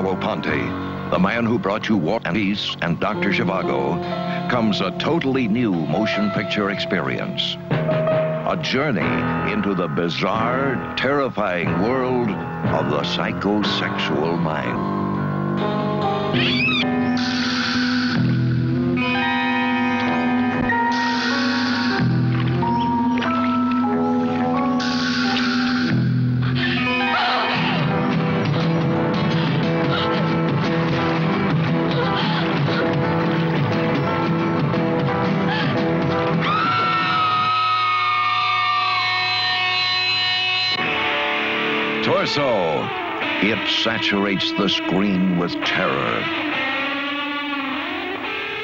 Ponti, the man who brought you War and Peace and Dr. Zhivago, comes a totally new motion picture experience. A journey into the bizarre, terrifying world of the psychosexual mind. Torso. It saturates the screen with terror.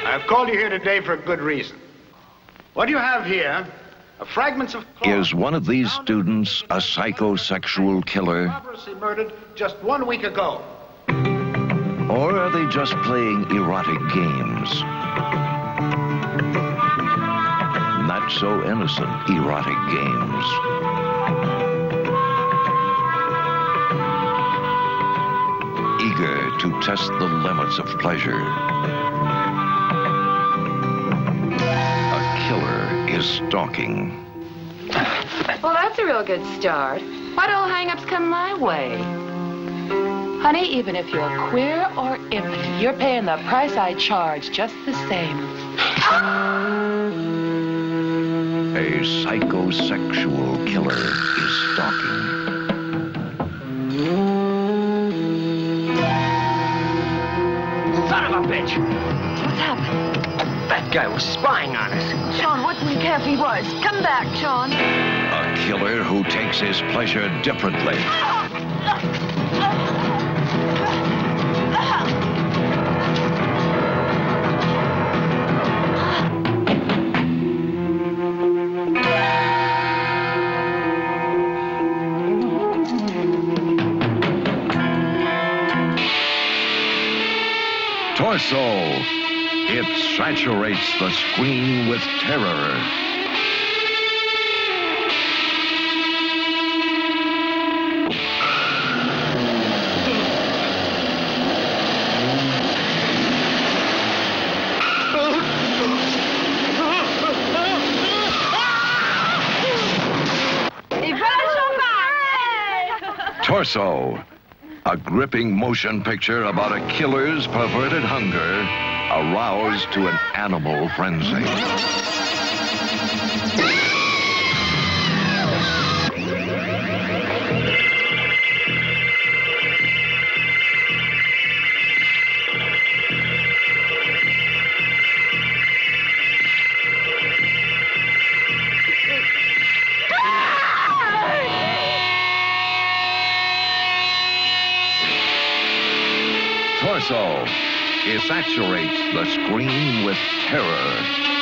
I've called you here today for a good reason. What do you have here are fragments of cloth. Is one of these students a psychosexual killer? Barbarously murdered just one week ago. Or are they just playing erotic games? Not so innocent erotic games. Eager to test the limits of pleasure. A killer is stalking. Well, that's a real good start. Why do all hang-ups come my way? Honey, even if you're queer or impotent, you're paying the price I charge just the same. A psychosexual killer is stalking. Son of a bitch! What's happened? That guy was spying on us. Sean, what in the camp he was? Come back, Sean. A killer who takes his pleasure differently. Ah! Torso. It saturates the screen with terror. Torso. A gripping motion picture about a killer's perverted hunger aroused to an animal frenzy. Torso. It saturates the screen with terror.